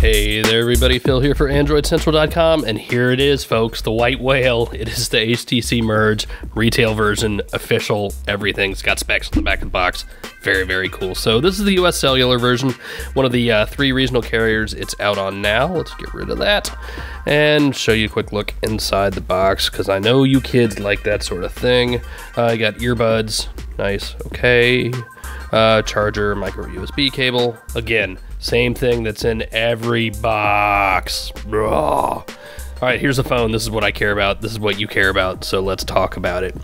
Hey there, everybody. Phil here for AndroidCentral.com, and here it is, folks. The white whale. It is the HTC Merge retail version, official. Everything's got specs on the back of the box. Very, very cool. So this is the US cellular version, one of the uh, three regional carriers. It's out on now. Let's get rid of that and show you a quick look inside the box because I know you kids like that sort of thing. Uh, I got earbuds. Nice. Okay. Uh, charger, micro USB cable. Again, same thing that's in every box. All right, here's the phone. This is what I care about. This is what you care about. So let's talk about it.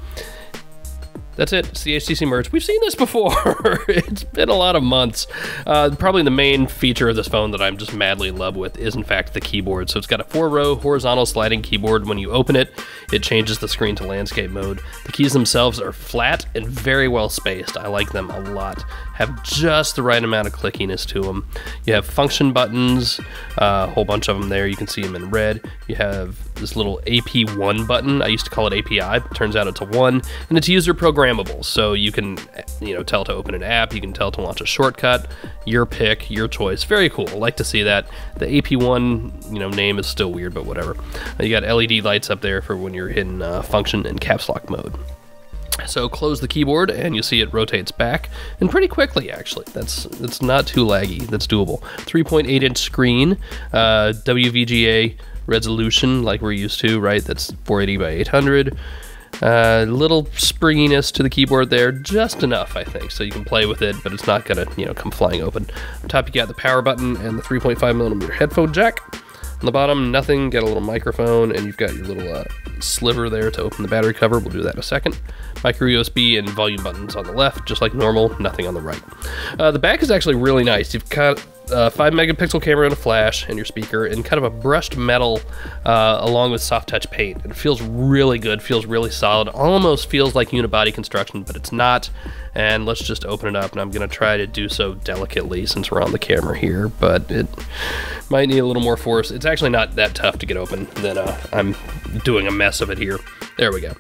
That's it. It's the HTC Merge. We've seen this before. it's been a lot of months. Uh, probably the main feature of this phone that I'm just madly in love with is, in fact, the keyboard. So it's got a four-row horizontal sliding keyboard. When you open it, it changes the screen to landscape mode. The keys themselves are flat and very well spaced. I like them a lot. Have just the right amount of clickiness to them. You have function buttons, uh, a whole bunch of them there. You can see them in red. You have this little AP1 button. I used to call it API, but turns out it's a one, and it's user programmable. So you can, you know, tell to open an app. You can tell to launch a shortcut. Your pick, your choice. Very cool. Like to see that. The AP1, you know, name is still weird, but whatever. You got LED lights up there for when you're in uh, function and caps lock mode. So close the keyboard and you see it rotates back and pretty quickly actually. That's that's not too laggy. That's doable. 3.8 inch screen, uh, WVGA resolution like we're used to, right? That's 480 by 800. A uh, little springiness to the keyboard there, just enough, I think, so you can play with it, but it's not gonna, you know, come flying open. On top, you got the power button and the 3.5 millimeter headphone jack. On the bottom, nothing. Got a little microphone, and you've got your little uh, sliver there to open the battery cover. We'll do that in a second. Micro USB and volume buttons on the left, just like normal. Nothing on the right. Uh, the back is actually really nice. You've got a 5 megapixel camera and a flash and your speaker and kind of a brushed metal uh, along with soft touch paint. It feels really good, feels really solid, almost feels like unibody construction, but it's not. And let's just open it up and I'm gonna try to do so delicately since we're on the camera here, but it might need a little more force. It's actually not that tough to get open, then uh, I'm doing a mess of it here. There we go.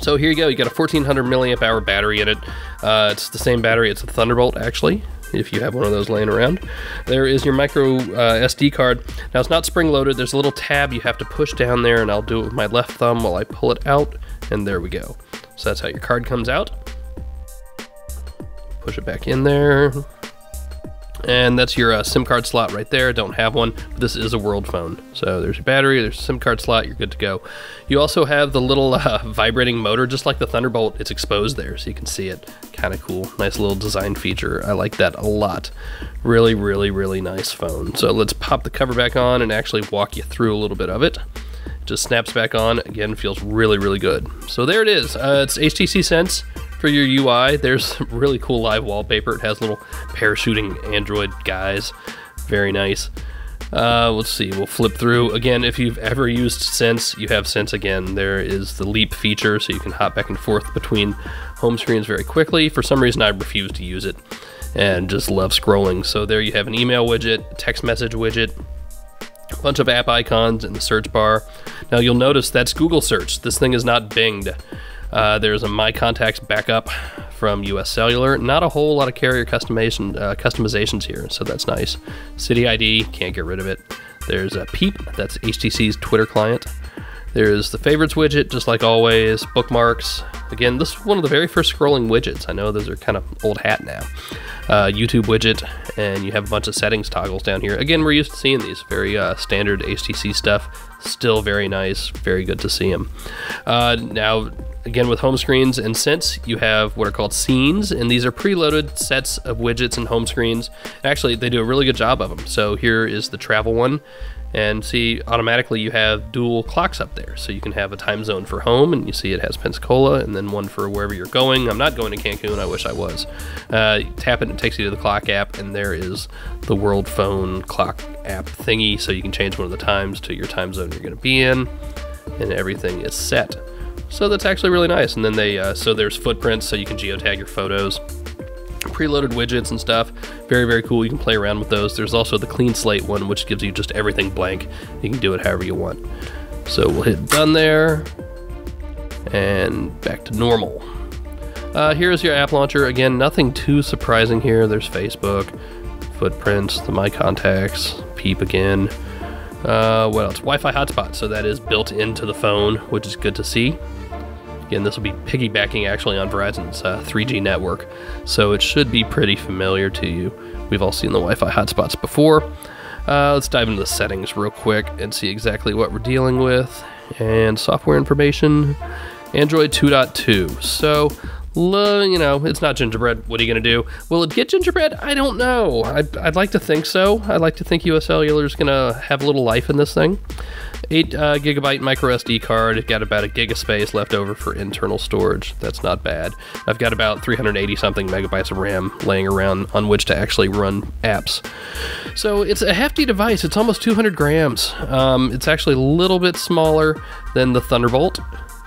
So here you go. You got a 1400 milliamp hour battery in it. Uh, it's the same battery. It's a Thunderbolt actually if you have one of those laying around. There is your micro uh, SD card. Now it's not spring loaded. There's a little tab you have to push down there and I'll do it with my left thumb while I pull it out and there we go. So that's how your card comes out. Push it back in there. And that's your uh, SIM card slot right there. Don't have one, but this is a world phone. So there's your battery, there's a SIM card slot, you're good to go. You also have the little uh, vibrating motor, just like the Thunderbolt. It's exposed there, so you can see it. Kind of cool. Nice little design feature. I like that a lot. Really, really, really nice phone. So let's pop the cover back on and actually walk you through a little bit of it just snaps back on again feels really really good so there it is uh, it's htc sense for your UI, there's really cool live wallpaper. It has little parachuting Android guys. Very nice. Uh, let's see, we'll flip through. Again, if you've ever used Sense, you have Sense again. There is the Leap feature, so you can hop back and forth between home screens very quickly. For some reason, I refuse to use it and just love scrolling. So there you have an email widget, text message widget, a bunch of app icons in the search bar. Now you'll notice that's Google search. This thing is not binged. Uh, there's a My Contacts backup from US Cellular. Not a whole lot of carrier customization, uh, customizations here, so that's nice. City ID, can't get rid of it. There's a Peep, that's HTC's Twitter client. There's the favorites widget, just like always. Bookmarks. Again, this is one of the very first scrolling widgets. I know those are kind of old hat now. Uh, YouTube widget, and you have a bunch of settings toggles down here. Again, we're used to seeing these very uh, standard HTC stuff. Still very nice, very good to see them. Uh, now, Again, with home screens and Sense, you have what are called scenes, and these are preloaded sets of widgets and home screens. Actually, they do a really good job of them. So here is the travel one, and see, automatically you have dual clocks up there. So you can have a time zone for home, and you see it has Pensacola, and then one for wherever you're going. I'm not going to Cancun, I wish I was. Uh, tap it, and it takes you to the clock app, and there is the World Phone clock app thingy, so you can change one of the times to your time zone you're going to be in, and everything is set. So that's actually really nice. And then they, uh, so there's footprints so you can geotag your photos. Preloaded widgets and stuff. Very, very cool. You can play around with those. There's also the clean slate one, which gives you just everything blank. You can do it however you want. So we'll hit done there. And back to normal. Uh, here's your app launcher. Again, nothing too surprising here. There's Facebook, footprints, the My Contacts, Peep again. Uh, what else? Wi-Fi hotspot, so that is built into the phone, which is good to see. Again, this will be piggybacking actually on Verizon's uh, 3G network, so it should be pretty familiar to you. We've all seen the Wi-Fi hotspots before. Uh, let's dive into the settings real quick and see exactly what we're dealing with. And software information, Android 2.2. So you know, it's not gingerbread. What are you going to do? Will it get gingerbread? I don't know. I'd, I'd like to think so. I'd like to think US Cellular is going to have a little life in this thing. 8 uh, gigabyte micro SD card. It got about a gig of space left over for internal storage. That's not bad. I've got about 380 something megabytes of RAM laying around on which to actually run apps. So it's a hefty device. It's almost 200 grams. Um, it's actually a little bit smaller than the Thunderbolt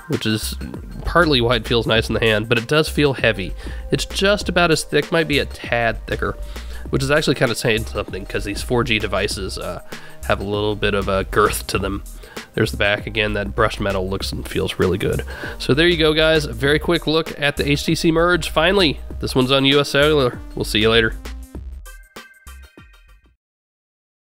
which is partly why it feels nice in the hand, but it does feel heavy. It's just about as thick, might be a tad thicker, which is actually kind of saying something because these 4G devices uh, have a little bit of a girth to them. There's the back again. That brushed metal looks and feels really good. So there you go, guys. A very quick look at the HTC Merge. Finally, this one's on US Cellular. We'll see you later.